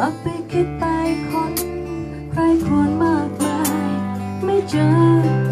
กลับไปคิดไปคน ใครควรมากมาย ไม่เจอ